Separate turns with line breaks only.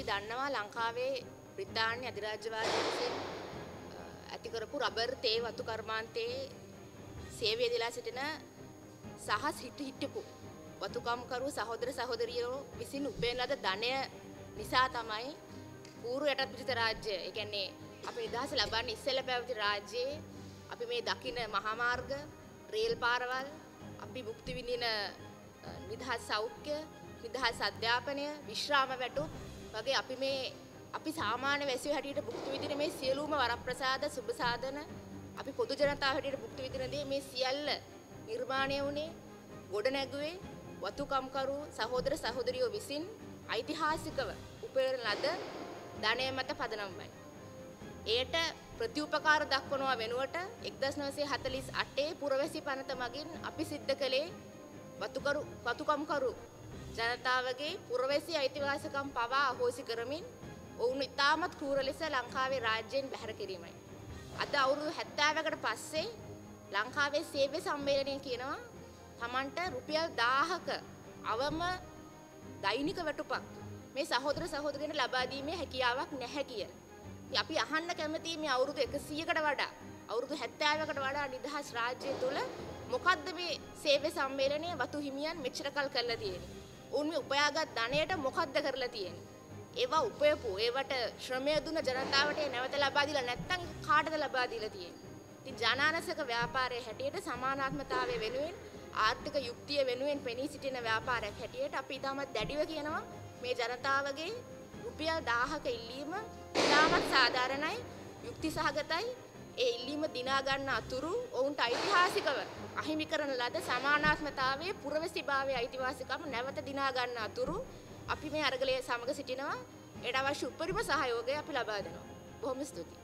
අපි දන්නවා ලංකාවේ බ්‍රිතාන්‍ය අධිරාජ්‍යවාදය විසින් ඇති කරපු රබර් තේ වතු කර්මාන්තයේ සේවය දීලා සිටින සහ සිට හිටපු වතුකම්කරු සහෝදර සහෝදරියෝ විසින් උපයන ලද ධනය නිසා තමයි පූර්ව යටත් විජිත රාජ්‍ය, ඒ කියන්නේ අපි නිදහස ලබන්නේ ඉස්සෙල්ලා පැවති රාජ්‍යයේ අපි මේ දකින මහා මාර්ග, රේල් පාරවල්, අපි භුක්ති විඳින නිදහස් සෞඛ්‍ය, නිදහස් අධ්‍යාපනය, විශ්‍රාම වැටුප් වගේ අපි මේ අපි සාමාන්‍ය වැසියෝ හැටියට භුක්ති විඳින මේ සියලුම වරප්‍රසාද සුබ සාධන අපි පොදු ජනතාව හැටියට භුක්ති විඳින දේ මේ සියල්ල නිර්මාණය වුණේ ගොඩ නැගුවේ වතුකම්කරු සහෝදර සහෝදරියෝ විසින් ඓතිහාසිකව උපයන ලද ධනය මත පදනම්වයි. එයට ප්‍රතිඋපකාර දක්වනවා වෙනුවට 1948 පුරවැසි පනත මගින් අපි සිද්ධ කළේ වතුකරු වතුකම්කරු ජනතාවගේ පුරවැසි අයිතිවාසිකම් පවා අහෝසි කරමින් ඔවුන් ඉතාමත් කූර ලෙස ලංකාවේ රාජ්‍යයෙන් බැහැර කිරීමයි. අද අවුරුදු 70කට පස්සේ ලංකාවේ සේව්‍ය සම්මේලනය කියනවා Tamanට රුපියල් 1000ක අවම දෛනික වැටුපක් මේ සහෝදර සහෝදරියන්ට ලබා දීමේ හැකියාවක් නැහැ කියලා. ඉතින් අපි අහන්න කැමතියි මේ අවුරුදු 100කට වඩා අවුරුදු 70කට වඩා නිදහස් රාජ්‍යය තුල මොකද්ද මේ සේව්‍ය සම්මේලනයේ වතු හිමියන් මෙච්චර කල් කරලා තියෙන්නේ? උන් මේ උපයාගත් ධනයට මොකද්ද කරලා තියෙන්නේ? ඒවා උපයපු ඒවට ශ්‍රමය දුන්න ජනතාවට නැවත ලබා දීලා නැත්නම් කාටද ලබා දීලා තියෙන්නේ? ඉතින් ජනානසක ව්‍යාපාරයේ හැටියට සමානාත්මතාවය වෙනුවෙන් ආර්ථික යුක්තිය වෙනුවෙන් පෙනී සිටින ව්‍යාපාරයක් හැටියට අපි ඉතාමත් දැඩිව කියනවා මේ ජනතාවගේ රුපියල් 1000ක ඉල්ලීම ඉතාමත් සාධාරණයි යුක්ති සහගතයි ඒ ඉල්ලීම දිනා ගන්න අතුරු ඔවුන්ට ඓතිහාසිකව අහිමි කරන ලද සමානාත්මතාවයේ පුරවැසිභාවයේ අයිතිවාසිකම් නැවත දිනා ගන්න අතුරු අපි මේ අරගලයේ සමග සිටිනවා. ඒට අවශ්‍ය උපරිම සහයෝගය අපි ලබා දෙනවා. බොහොම ස්තුතියි.